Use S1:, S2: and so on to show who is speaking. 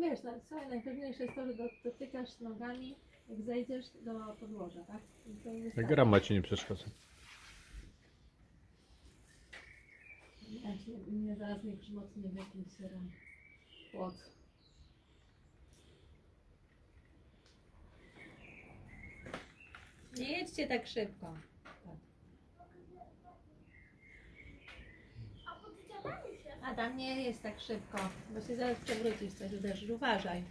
S1: Wiesz, słuchaj, najważniejsze jest to, że do- dotykasz nogami, jak zejdziesz do podłoża, tak? I to wystarczy.
S2: rama ci nie przeszkadza.
S1: Ja się nie zaraz nie przymocnię w jakimś serem płot.
S3: Nie jedźcie tak szybko. Tam nie jest tak szybko, bo się zaraz przewrócisz, coś uderzysz. Uważaj.